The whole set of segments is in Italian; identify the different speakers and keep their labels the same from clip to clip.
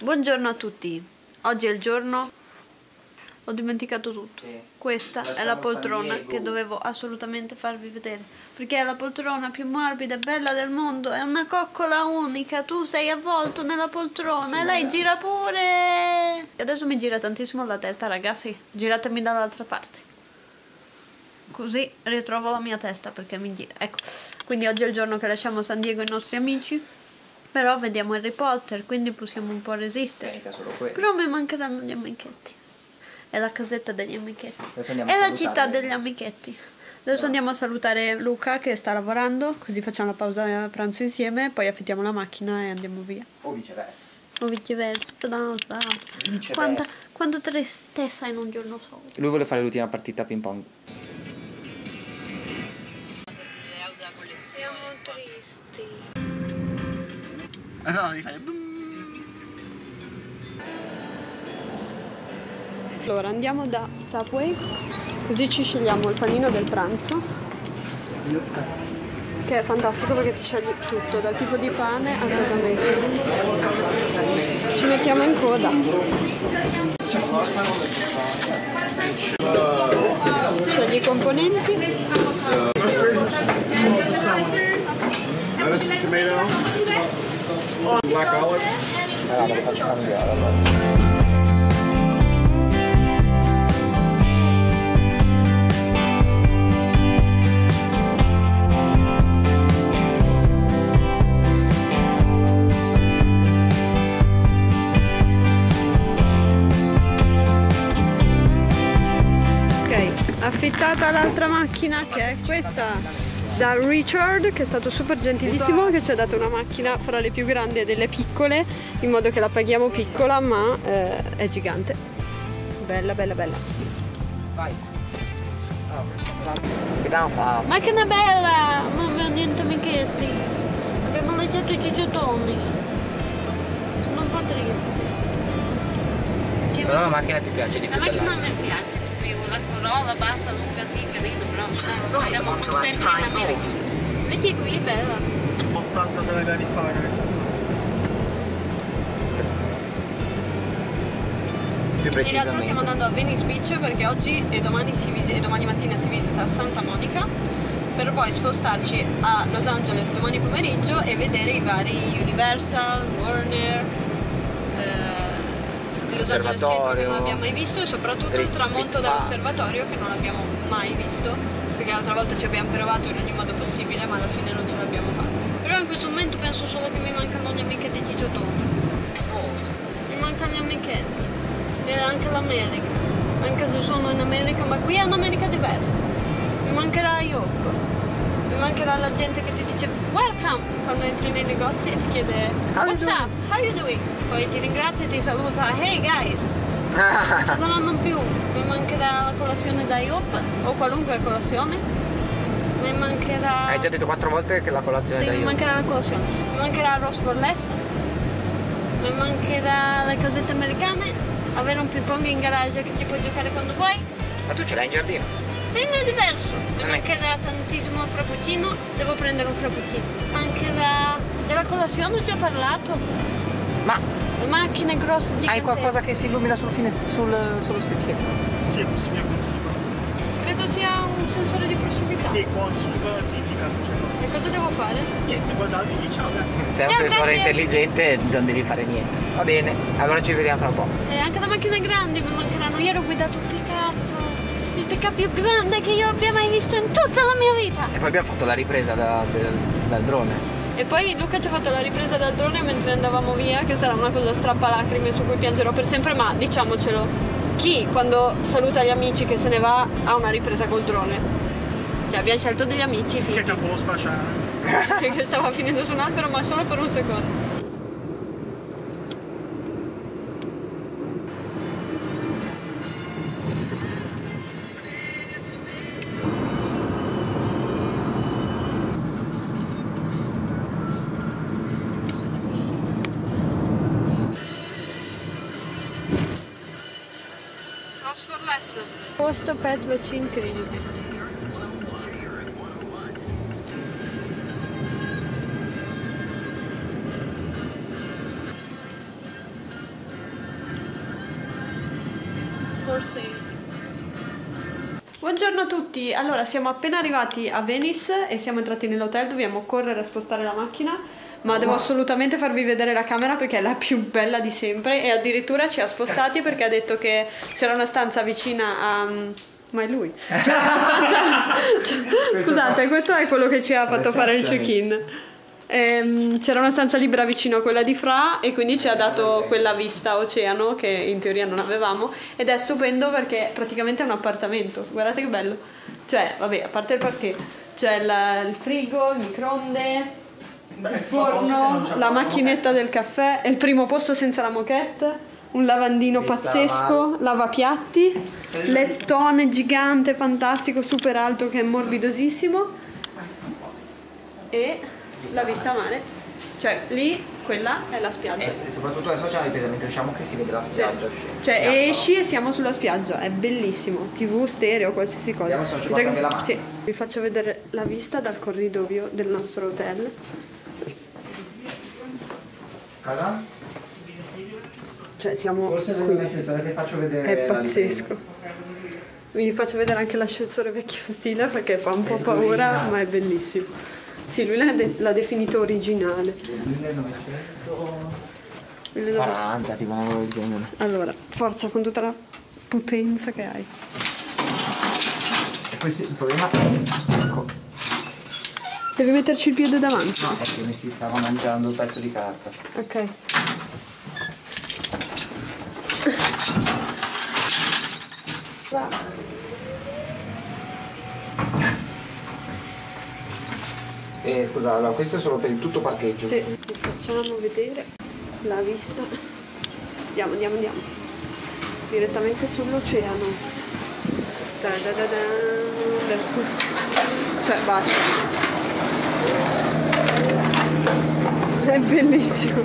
Speaker 1: Buongiorno a tutti, oggi è il giorno... Ho dimenticato tutto.
Speaker 2: Sì.
Speaker 1: Questa è
Speaker 2: Lasciamo
Speaker 1: la
Speaker 2: San
Speaker 1: poltrona che dovevo assolutamente farvi vedere. Perché è la poltrona più morbida e bella del mondo. È una coccola unica. Tu sei avvolto nella poltrona
Speaker 2: Sì,
Speaker 1: e lei
Speaker 2: ma-
Speaker 1: gira pure. Adesso mi gira tantissimo la testa, ragazzi. Giratemi dall'altra parte. Così ritrovo la mia testa perché mi gira. Ecco. Quindi oggi è il giorno che lasciamo San Diego ai nostri amici. Però vediamo Harry Potter, quindi possiamo un po' resistere. Però mi mancheranno gli amichetti. È la casetta degli amichetti. È la città degli amichetti. Adesso andiamo a salutare Luca che sta lavorando, così facciamo la pausa a pranzo insieme, poi affittiamo la macchina e andiamo via.
Speaker 2: O viceversa.
Speaker 1: O viceversa, cosa?
Speaker 2: Viceversa.
Speaker 1: Quanta, quanta tristezza in un giorno solo.
Speaker 2: Lui vuole fare l'ultima partita a ping pong.
Speaker 1: Siamo tristi.
Speaker 2: No, devi fare
Speaker 1: Allora andiamo da Subway, così ci scegliamo il panino del pranzo, che è fantastico perché ti scegli tutto, dal tipo di pane a cosa mettere. Ci mettiamo in coda. Scegli i componenti.
Speaker 3: Black olive.
Speaker 2: Allora, lo faccio cambiare allora.
Speaker 1: Affittata l'altra macchina che è questa da Richard che è stato super gentilissimo che ci ha dato una macchina fra le più grandi e delle piccole in modo che la paghiamo piccola ma eh, è gigante. Bella bella bella.
Speaker 2: Vai. Vediamo fa.
Speaker 1: Macchina bella! Mamma niente amichetti. Abbiamo lasciato i gigiotoni. Sono un po' tristi.
Speaker 2: Però la macchina ti piace di
Speaker 1: La
Speaker 2: più
Speaker 1: macchina a me piace la bassa, lunga, sì, carino, però siamo pur sempre in America. Metti qui, è bella.
Speaker 3: Ho tanto da rifare.
Speaker 2: Più
Speaker 1: In realtà stiamo andando a Venice Beach perché oggi e domani, si visi- e domani mattina si visita Santa Monica per poi spostarci a Los Angeles domani pomeriggio e vedere i vari Universal, Warner, City che non abbiamo mai visto e soprattutto il tramonto
Speaker 2: Fitta.
Speaker 1: dell'osservatorio che non abbiamo mai visto perché l'altra volta ci abbiamo provato in ogni modo possibile ma alla fine non ce l'abbiamo fatta. Però in questo momento penso solo che mi mancano gli amichetti di Giotoni. Mi mancano gli amichetti. E anche l'America. Anche se sono in America, ma qui è un'America diversa. Mi mancherà Yoko. Mi mancherà la gente che ti welcome quando entri nei negozi e ti chiede what's
Speaker 2: doing?"
Speaker 1: up, how are you doing? Poi ti ringrazia e ti saluta hey guys. Ci saranno più. Mi mancherà la colazione da IOP o qualunque colazione. Mi mancherà.
Speaker 2: Hai già detto quattro volte che la colazione
Speaker 1: Sì,
Speaker 2: da
Speaker 1: mi
Speaker 2: io.
Speaker 1: mancherà la colazione. Mi mancherà Ross for Less. Mi mancherà le casette americane. Avere un ping pong in garage che ci puoi giocare quando vuoi.
Speaker 2: Ma tu ce l'hai in giardino?
Speaker 1: Sì, ma è diverso. Mi
Speaker 2: è-
Speaker 1: mancherà tantissimo il frappuccino. Devo prendere un frappuccino. Mancherà della colazione, ho già parlato.
Speaker 2: Ma
Speaker 1: Le macchine grosse di
Speaker 2: hai qualcosa che si illumina sul finest- sul, sullo specchietto?
Speaker 3: Sì, è possibile quando
Speaker 1: Credo sia un sensore di prossimità.
Speaker 3: Sì, quando si supera ti indica cioè,
Speaker 1: E cosa devo fare?
Speaker 3: Niente, guardavi e dici ciao grazie.
Speaker 2: Sei un
Speaker 1: Ciao,
Speaker 2: sensore
Speaker 1: grazie.
Speaker 2: intelligente non devi fare niente. Va bene, allora ci vediamo fra un po'.
Speaker 1: E anche le macchine grandi mi mancheranno. Ieri ho guidato un up più grande che io abbia mai visto in tutta la mia vita.
Speaker 2: E poi abbiamo fatto la ripresa da- del- dal drone.
Speaker 1: E poi Luca ci ha fatto la ripresa dal drone mentre andavamo via, che sarà una cosa strappalacrime su cui piangerò per sempre, ma diciamocelo, chi quando saluta gli amici che se ne va ha una ripresa col drone? Cioè abbiamo scelto degli amici
Speaker 3: Che
Speaker 1: finti,
Speaker 3: capo lo sfasciare.
Speaker 1: che stava finendo su un albero ma solo per un secondo. successo? Posto pet vaccine clinic. Buongiorno a tutti, allora siamo appena arrivati a Venice e siamo entrati nell'hotel, dobbiamo correre a spostare la macchina ma devo assolutamente farvi vedere la camera perché è la più bella di sempre e addirittura ci ha spostati perché ha detto che c'era una stanza vicina a... Ma è lui? C'era una stanza... Scusate, questo è quello che ci ha fatto fare il check-in. Ehm, c'era una stanza libera vicino a quella di Fra e quindi ci ha dato quella vista oceano che in teoria non avevamo ed è stupendo perché praticamente è un appartamento. Guardate che bello. Cioè, vabbè, a parte il parquet, c'è la- il frigo, il microonde, il forno, la macchinetta del caffè, è il primo posto senza la moquette, un lavandino pazzesco, lavapiatti, lettone gigante, fantastico, super alto che è morbidosissimo e la vista mare. Cioè lì quella è la spiaggia.
Speaker 2: E soprattutto adesso c'è la ripresa mentre usciamo che si vede la
Speaker 1: Sì.
Speaker 2: spiaggia uscire.
Speaker 1: Cioè
Speaker 2: Andiamo.
Speaker 1: esci e siamo sulla spiaggia, è bellissimo, tv, stereo, qualsiasi cosa.
Speaker 2: Vediamo se non ci porta la mano.
Speaker 1: Sì, vi faccio vedere la vista dal corridoio del nostro hotel.
Speaker 2: Cosa?
Speaker 1: Cioè siamo
Speaker 2: Forse
Speaker 1: qui.
Speaker 2: l'ascensore che faccio vedere
Speaker 1: È pazzesco. Vi faccio vedere anche l'ascensore vecchio stile perché fa un po' paura,
Speaker 2: originale.
Speaker 1: ma è bellissimo. Sì, lui l'ha, de- l'ha definito originale.
Speaker 2: 1940
Speaker 1: 1900.
Speaker 2: tipo una cosa del genere.
Speaker 1: Allora, forza con tutta la potenza che hai.
Speaker 2: E questo il problema
Speaker 1: Devi metterci il piede davanti.
Speaker 2: no, è che mi si stava mangiando un pezzo di carta.
Speaker 1: Ok.
Speaker 2: Eh, scusa, allora questo è solo per il tutto parcheggio.
Speaker 1: Sì, vi facciamo vedere la vista. Andiamo, andiamo, andiamo. Direttamente sull'oceano. Da da da da. Cioè, basta. È bellissimo.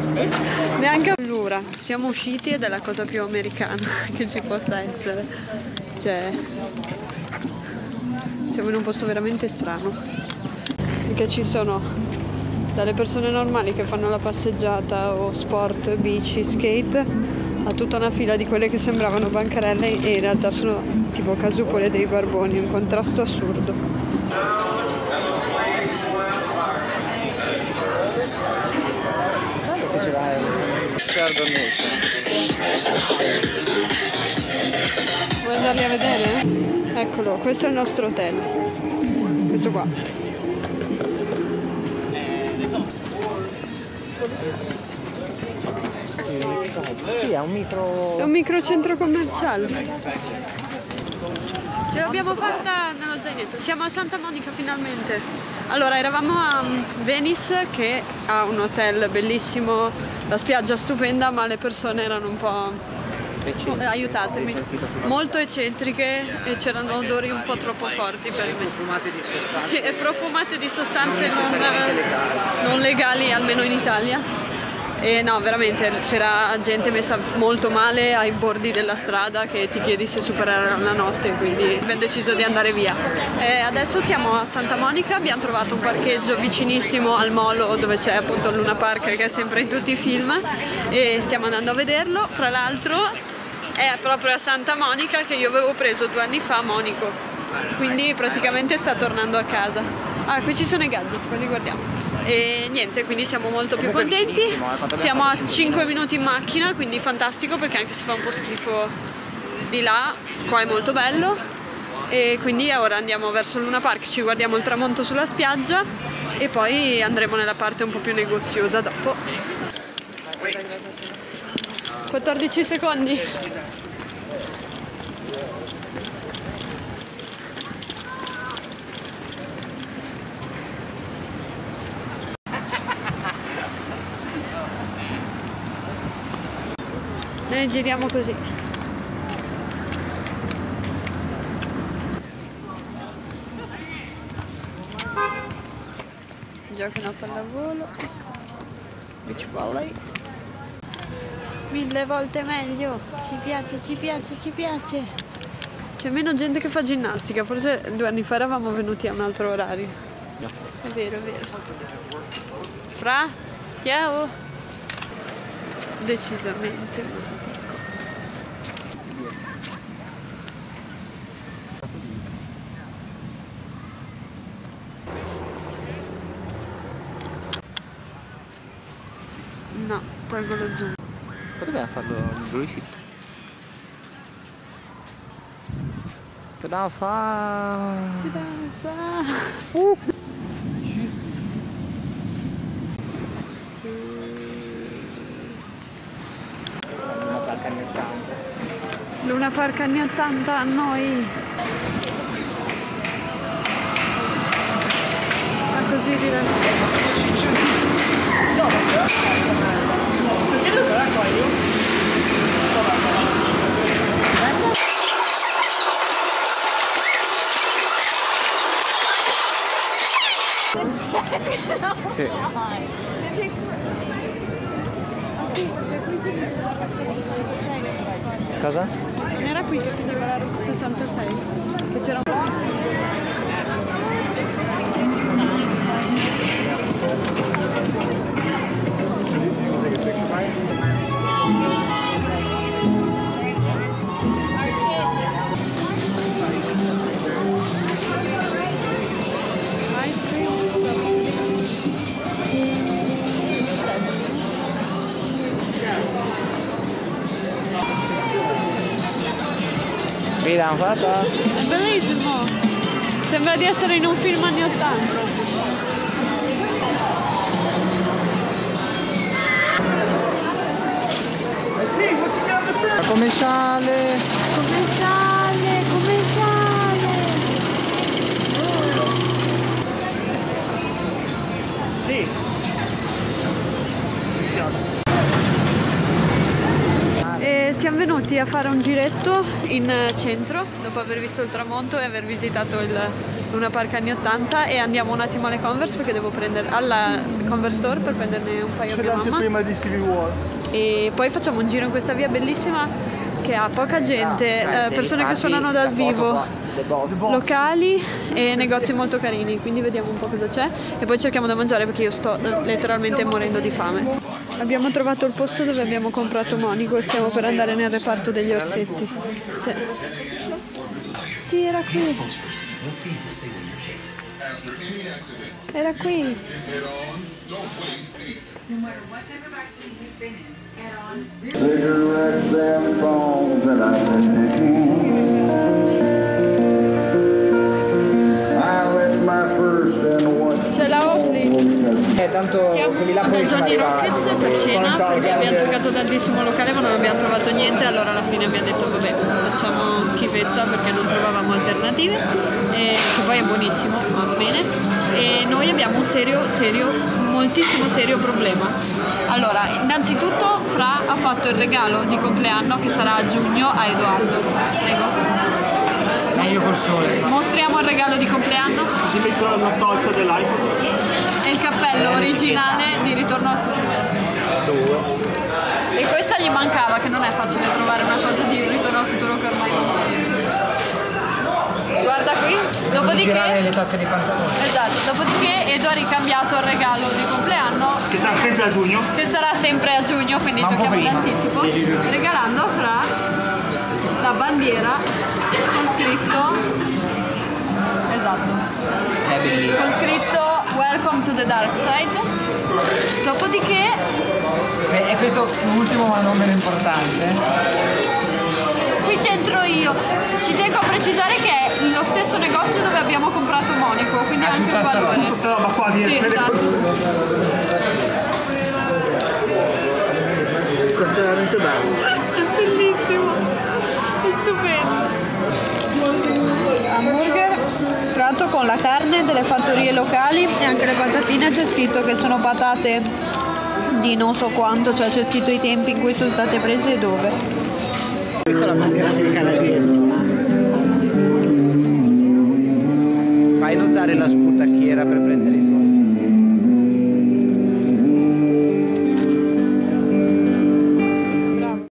Speaker 1: Neanche allora. Siamo usciti ed è la cosa più americana che ci possa essere. Cioè. Siamo in un posto veramente strano perché ci sono dalle persone normali che fanno la passeggiata o sport, bici, skate, a tutta una fila di quelle che sembravano bancarelle e in realtà sono tipo casupole dei barboni, un contrasto assurdo. Vuoi andarli a vedere? Eccolo, questo è il nostro hotel. Questo qua.
Speaker 2: Sì, è un micro.
Speaker 1: È un microcentro commerciale. Ce l'abbiamo fatta nello zainetto. Siamo a Santa Monica finalmente. Allora, eravamo a mm, Venice che ha un hotel bellissimo, la spiaggia stupenda, ma le persone erano un po'... Aiutatemi. Molto eccentriche e c'erano odori un po' troppo forti per me.
Speaker 2: Profumate di sostanze.
Speaker 1: Sì, e profumate di sostanze
Speaker 2: Non
Speaker 1: non
Speaker 2: legali,
Speaker 1: almeno in Italia. E no, veramente c'era gente messa molto male ai bordi della strada che ti chiedi se superare la notte, quindi abbiamo deciso di andare via. E adesso siamo a Santa Monica, abbiamo trovato un parcheggio vicinissimo al molo dove c'è appunto Luna Park che è sempre in tutti i film e stiamo andando a vederlo. Fra l'altro è proprio a Santa Monica che io avevo preso due anni fa Monico, quindi praticamente sta tornando a casa. Ah, qui ci sono i gadget, quelli guardiamo. E niente, quindi siamo molto più
Speaker 2: Comunque
Speaker 1: contenti.
Speaker 2: eh,
Speaker 1: Siamo a
Speaker 2: fatto?
Speaker 1: 5 minuti in macchina, quindi fantastico perché anche se fa un po' schifo di là, qua è molto bello. E quindi ora andiamo verso Luna Park, ci guardiamo il tramonto sulla spiaggia e poi andremo nella parte un po' più negoziosa dopo. 14 secondi. Noi giriamo così. Giocano a pallavolo. Beach volley. Mille volte meglio. Ci piace, ci piace, ci piace. C'è meno gente che fa ginnastica, forse due anni fa eravamo venuti a un altro orario. È vero, è vero. Fra? Ciao! Decisamente. Tolgo lo zoom.
Speaker 2: Poi dobbiamo farlo il blue fit. Cosa? Uh. Una barca anni 80.
Speaker 1: Luna Park anni 80 a noi. Ma così divertente.
Speaker 2: Sì. Cosa?
Speaker 1: Non era qui che finiva la Route 66? Che c'era
Speaker 2: Vedi, fatta?
Speaker 1: È bellissimo! Sembra di essere in un film anni 80.
Speaker 2: Ma come sale?
Speaker 1: Come sale, come sale!
Speaker 3: Sì.
Speaker 1: E siamo venuti a fare un giretto in eh, centro dopo aver visto il tramonto e aver visitato il Luna Park anni 80 e andiamo un attimo alle Converse perché devo prendere alla Converse Store per prenderne un paio a mia mamma.
Speaker 3: prima di Civil War.
Speaker 1: e poi facciamo un giro in questa via bellissima che ha poca gente, eh, persone che suonano dal vivo, locali e negozi molto carini, quindi vediamo un po' cosa c'è. E poi cerchiamo da mangiare perché io sto eh, letteralmente morendo di fame. Abbiamo trovato il posto dove abbiamo comprato Monico e stiamo per andare nel reparto degli orsetti. Sì, sì era qui. Era qui.
Speaker 4: My first and
Speaker 1: C'è la Oakley.
Speaker 2: Eh, tanto là
Speaker 1: Siamo da Johnny. Rockets per cena perché abbiamo cercato tantissimo locale ma non abbiamo trovato niente allora alla fine abbiamo detto vabbè facciamo schifezza perché non trovavamo alternative. E, che poi è buonissimo ma va bene. E noi abbiamo un serio serio moltissimo serio problema. Allora innanzitutto Fra ha fatto il regalo di compleanno che sarà a giugno a Edoardo. Prego
Speaker 2: Meglio col sole.
Speaker 1: mostriamo il regalo di compleanno
Speaker 3: Ti metto la torcia dell'iPhone.
Speaker 1: è il cappello originale di Ritorno al futuro E questa gli mancava, che non è facile trovare una cosa di ritorno al futuro che ormai non è. Guarda qui,
Speaker 2: Girare
Speaker 1: dopodiché.
Speaker 2: le tasche dei pantaloni.
Speaker 1: Esatto, dopodiché Edo ha ricambiato il regalo di compleanno
Speaker 3: Che sarà sempre a giugno.
Speaker 1: che sarà sempre a giugno, quindi
Speaker 2: Ma
Speaker 1: giochiamo
Speaker 2: sì.
Speaker 1: regalando fra la bandiera con scritto esatto,
Speaker 2: È bellissimo.
Speaker 1: con scritto Welcome to the Dark Side. Dopodiché
Speaker 2: E questo l'ultimo ma non meno importante.
Speaker 1: qui c'entro io. Ci tengo a precisare che è lo stesso negozio dove abbiamo comprato Monaco, quindi
Speaker 2: Ah,
Speaker 1: ha anche
Speaker 2: tutta
Speaker 1: un
Speaker 2: sta roba.
Speaker 1: valore.
Speaker 3: Questa roba qua viene
Speaker 1: Sì, esatto.
Speaker 3: Questo è veramente bello.
Speaker 1: È bellissimo, è stupendo. Con la carne delle fattorie locali e anche le patatine c'è scritto che sono patate di non so quanto, cioè c'è scritto i tempi in cui sono state prese e dove.